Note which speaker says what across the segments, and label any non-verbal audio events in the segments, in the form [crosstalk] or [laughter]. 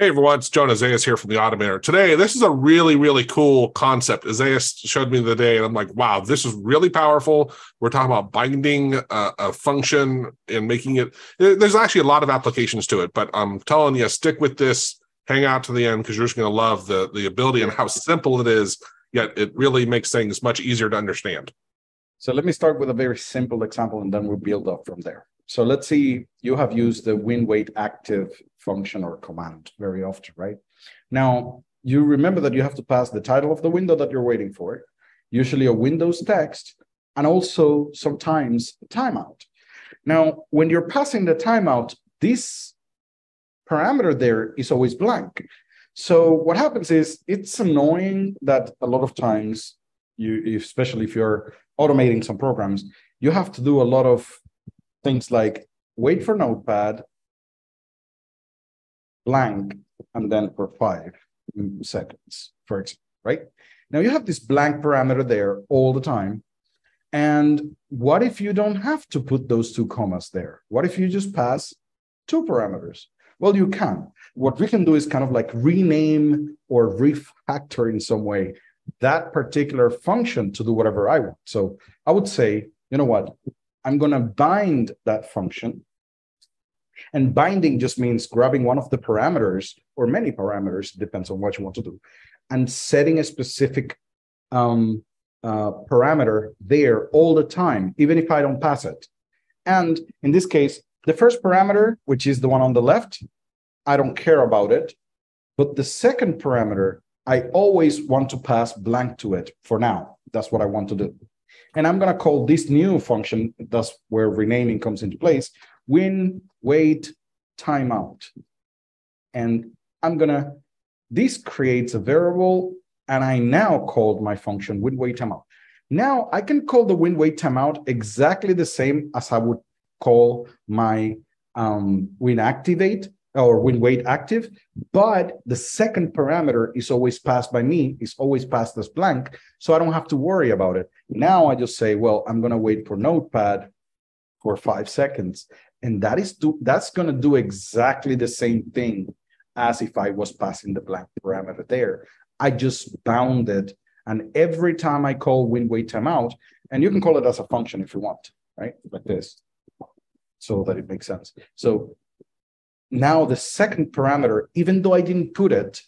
Speaker 1: Hey everyone, it's Joe and Isaias here from the Automator. Today, this is a really, really cool concept. Isaias showed me the day, and I'm like, wow, this is really powerful. We're talking about binding a, a, function and making it. There's actually a lot of applications to it, but I'm telling you, stick with this, hang out to the end because you're just going to love the the ability and how simple it is. Yet it really makes things much easier to understand.
Speaker 2: So let me start with a very simple example, and then we'll build up from there. So let's see, you have used the win wait active function or command very often, right? Now, you remember that you have to pass the title of the window that you're waiting for, usually a Windows text, and also sometimes a timeout. Now, when you're passing the timeout, this parameter there is always blank. So what happens is it's annoying that a lot of times you, especially if you're automating some programs, you have to do a lot of things like wait for notepad, blank, and then for five seconds, for example, right? Now you have this blank parameter there all the time. And what if you don't have to put those two commas there? What if you just pass two parameters? Well, you can. What we can do is kind of like rename or refactor in some way that particular function to do whatever I want. So I would say, you know what? I'm going to bind that function. And binding just means grabbing one of the parameters or many parameters, depends on what you want to do, and setting a specific um, uh, parameter there all the time, even if I don't pass it. And in this case, the first parameter, which is the one on the left, I don't care about it. But the second parameter, I always want to pass blank to it for now. That's what I want to do. And I'm going to call this new function, that's where renaming comes into place, win, wait, timeout. And I'm going to, this creates a variable, and I now called my function win, wait, timeout. Now I can call the win, wait, timeout exactly the same as I would call my um, win activate or win wait active, but the second parameter is always passed by me, is always passed as blank, so I don't have to worry about it. Now I just say, well, I'm gonna wait for Notepad for five seconds, and that is do that's gonna do exactly the same thing as if I was passing the blank parameter there. I just bound it, and every time I call win wait timeout, and you can call it as a function if you want, right? Like this, so that it makes sense. So now the second parameter, even though I didn't put it,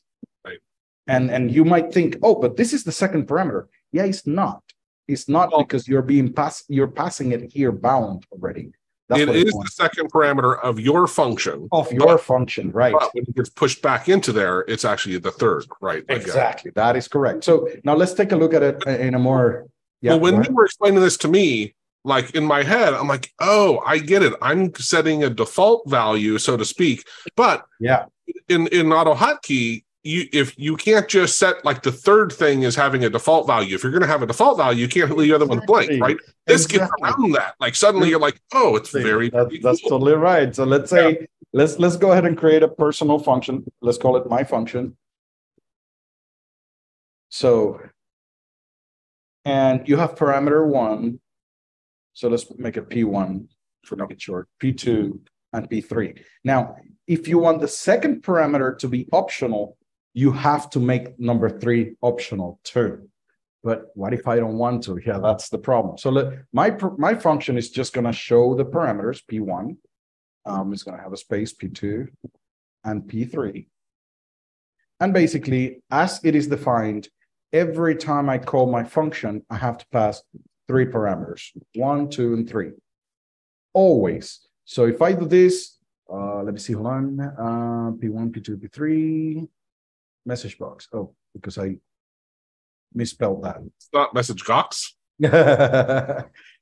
Speaker 2: right. and, and you might think, oh, but this is the second parameter. Yeah, it's not. It's not well, because you're being pass you're passing it here bound already.
Speaker 1: That's it is the second parameter of your function.
Speaker 2: Of your but, function, right.
Speaker 1: But when it gets pushed back into there, it's actually the third, right?
Speaker 2: Exactly. That is correct. So now let's take a look at it in a more.
Speaker 1: Yeah, well, when you were explaining this to me, like in my head i'm like oh i get it. I'm setting a default value so to speak. But
Speaker 2: yeah.
Speaker 1: in in AutoHotkey you if you can't just set like the third thing is having a default value. If you're going to have a default value you can't leave the other one blank right? This exactly. gets around that. Like suddenly you're like oh it's very
Speaker 2: that's, that's cool. totally right. So let's say yeah. let's let's go ahead and create a personal function. Let's call it my function. So and you have parameter one so let's make it P1 for make it short, P2 and P3. Now, if you want the second parameter to be optional, you have to make number three optional too. But what if I don't want to? [laughs] Yeah, that's the problem. So let, my, my function is just going to show the parameters P1. Um, it's going to have a space P2 and P3. And basically, as it is defined, every time I call my function, I have to pass three parameters, one, two, and three. Always. So if I do this, uh, let me see, hold on, uh, P1, P2, P3, message box. Oh, because I misspelled that.
Speaker 1: It's not message box. [laughs]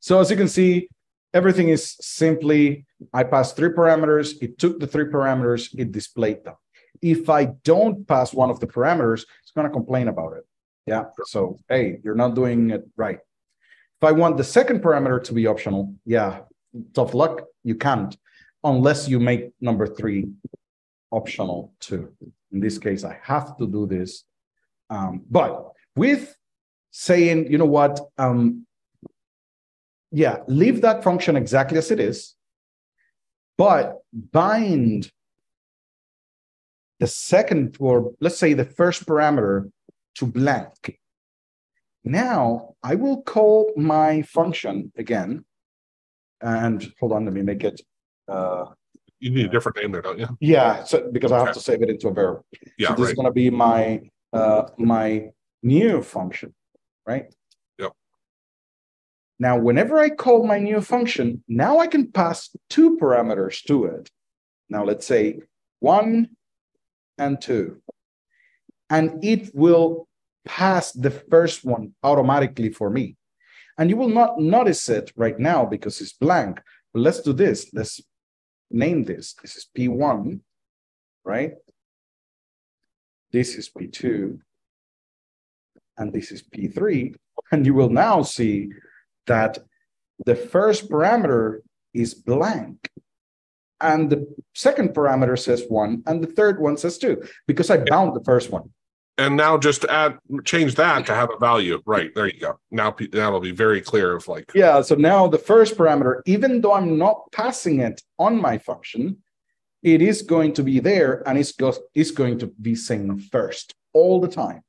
Speaker 2: so as you can see, everything is simply, I passed three parameters, it took the three parameters, it displayed them. If I don't pass one of the parameters, it's going to complain about it. Yeah. So, hey, you're not doing it right. If I want the second parameter to be optional, yeah, tough luck, you can't, unless you make number three optional too. In this case, I have to do this. Um, but with saying, you know what, um, yeah, leave that function exactly as it is, but bind the second, or let's say the first parameter to blank. Now I will call my function again. And hold on, let me make it. Uh,
Speaker 1: You need a different name there, don't you?
Speaker 2: yeah, so because I have
Speaker 1: Okay.
Speaker 2: to save it into a variable.
Speaker 1: Yeah,
Speaker 2: so this is going to be my uh, my new function, right?
Speaker 1: Yep.
Speaker 2: Now, whenever I call my new function, now I can pass two parameters to it. Now, let's say one and two, and it will pass the first one automatically for me. And you will not notice it right now because it's blank. But let's do this. Let's name this. This is P1, right? This is P2, and this is P3. And you will now see that the first parameter is blank. And the second parameter says one, and the third one says two, because I bound the first one.
Speaker 1: And now just add change that to have a value. Right. There you go. Now that'll be very clear of like
Speaker 2: Yeah, so now the first parameter, even though I'm not passing it on my function, it is going to be there and it's, go- it's going to be saying first all the time.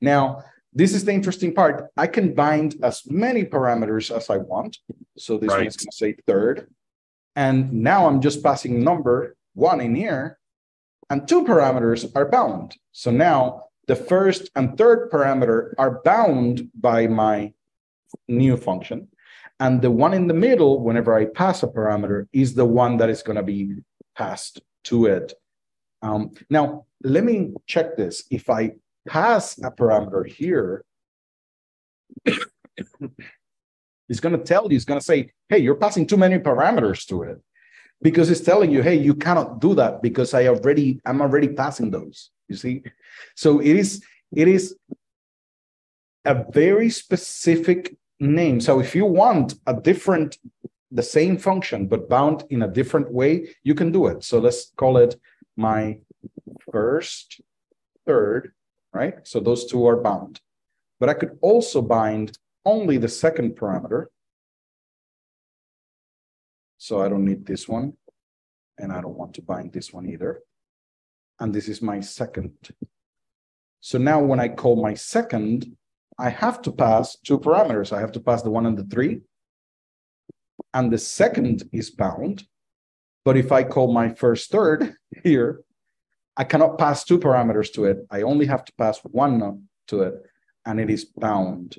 Speaker 2: Now, this is the interesting part. I can bind as many parameters as I want. So this
Speaker 1: Right.
Speaker 2: is going to say third. And now I'm just passing number one in here, and two parameters are bound. So now the first and third parameter are bound by my new function. And the one in the middle, whenever I pass a parameter, is the one that is going to be passed to it. Um, now, let me check this. If I pass a parameter here, [coughs] it's going to tell you, it's going to say, hey, you're passing too many parameters to it. Because it's telling you, hey, you cannot do that because I already, I'm already passing those. You see? So it is, it is a very specific name. So if you want a different, the same function, but bound in a different way, you can do it. So let's call it my first, third, right? So those two are bound. But I could also bind only the second parameter. So I don't need this one. And I don't want to bind this one either. And this is my second. So now when I call my second, I have to pass two parameters. I have to pass the one and the three. And the second is bound. But if I call my first third [laughs] here, I cannot pass two parameters to it. I only have to pass one to it, and it is bound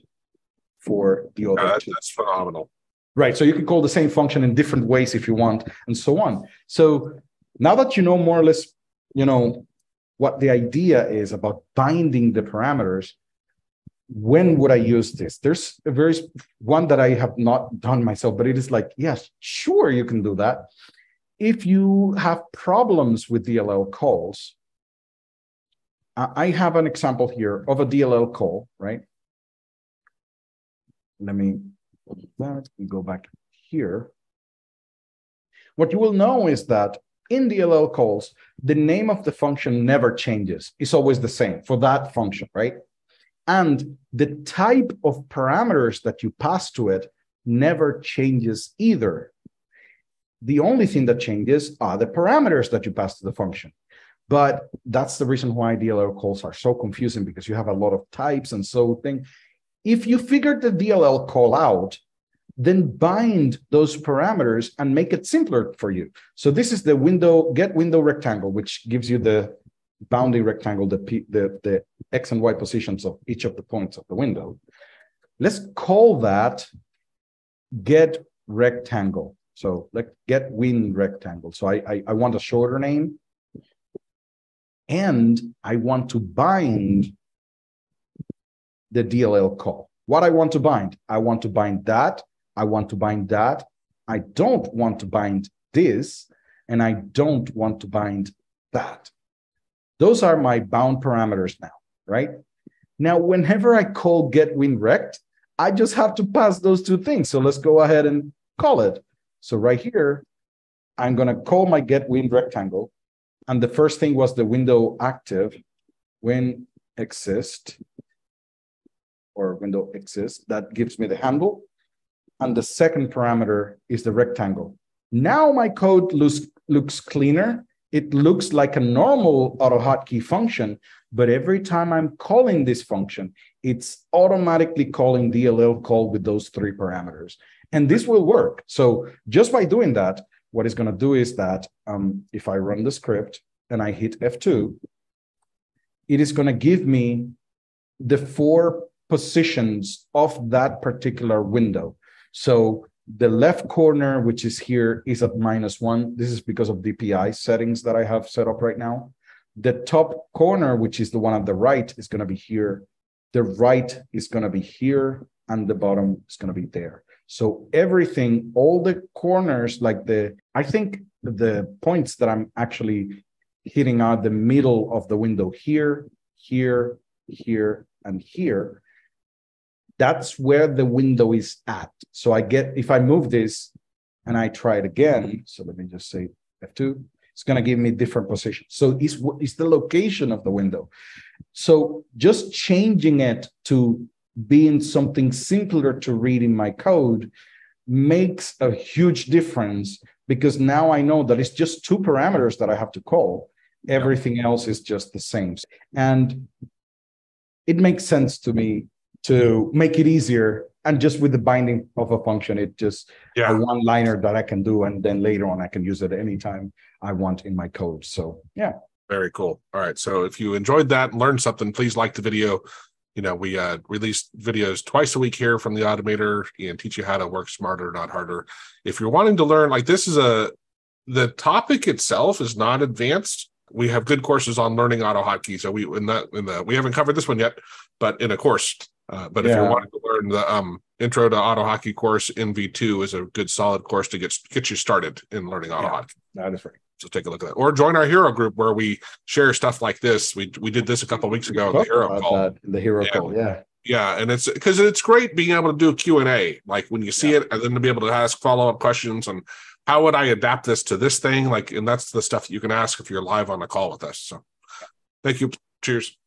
Speaker 2: for the
Speaker 1: Yeah,
Speaker 2: other
Speaker 1: that-
Speaker 2: two.
Speaker 1: that's phenomenal.
Speaker 2: Right. So you can call the same function in different ways if you want, and so on. So now that you know more or less, you know, what the idea is about binding the parameters, when would I use this? There's a very one that I have not done myself, but it is like, yes, sure, you can do that. If you have problems with DLL calls, I have an example here of a DLL call, right? Let me that we go back here. What you will know is that in DLL calls, the name of the function never changes. It's always the same for that function, right? And the type of parameters that you pass to it never changes either. The only thing that changes are the parameters that you pass to the function. But that's the reason why DLL calls are so confusing because you have a lot of types and so thing. If you figured the DLL call out, then bind those parameters and make it simpler for you. So this is the window get window rectangle, which gives you the bounding rectangle, the, P, the, the X and Y positions of each of the points of the window. Let's call that get rectangle. So let get win rectangle. So I, I, I want a shorter name and I want to bind the DLL call. What I want to bind, I want to bind that. I want to bind that. I don't want to bind this, and I don't want to bind that. Those are my bound parameters now, right? Now, whenever I call get win rect, I just have to pass those two things. So let's go ahead and call it. So right here, I'm going to call my get win rectangle. And the first thing was the window active when exist or window exists. That gives me the handle. And the second parameter is the rectangle. Now my code looks, looks cleaner. it looks like a normal AutoHotkey function, but every time I'm calling this function, it's automatically calling DLL call with those three parameters. And this will work. So just by doing that, what it's going to do is that um, if I run the script and I hit F2, it is going to give me the four positions of that particular window. So the left corner, which is here, is at minus one. This is because of DPI settings that I have set up right now. The top corner, which is the one on the right, is going to be here. The right is going to be here, and the bottom is going to be there. So everything, all the corners, like the, I think the points that I'm actually hitting are the middle of the window here, here, here, and here that's where the window is at. So I get, if I move this and I try it again, so let me just say F2, it's going to give me different positions. So it's, it's the location of the window. So just changing it to being something simpler to read in my code makes a huge difference because now I know that it's just two parameters that I have to call. Everything else is just the same. And it makes sense to me to make it easier. And just with the binding of a function it just yeah. a one liner that i can do and then later on i can use it anytime i want in my code. So yeah.
Speaker 1: Very cool. All right. So if you enjoyed that and learned something please like the video. You know we uh release videos twice a week here from the automator and teach you how to work smarter not harder. If you're wanting to learn like this is a the topic itself is not advanced. We have good courses on learning auto AutoHotkey so we in that in the we haven't covered this one yet but in a course uh, but if you're wanting to learn the um, intro to AutoHotkey course in V2 is a good solid course to get get you started in learning auto yeah, hockey.
Speaker 2: That is right.
Speaker 1: So take a look at that, or join our hero group where we share stuff like this. We we did this a couple weeks ago. The hero call. That,
Speaker 2: the hero call. Yeah.
Speaker 1: Yeah, and it's because it's great being able to do Q and A, like when you see yeah. it, and then to be able to ask follow up questions and how would I adapt this to this thing, like, and that's the stuff that you can ask if you're live on a call with us. So, thank you. Cheers.